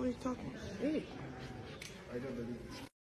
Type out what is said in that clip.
always talking shit. I don't believe it.